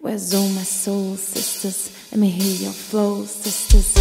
Where's all my soul sisters? Let me hear your flow, sisters.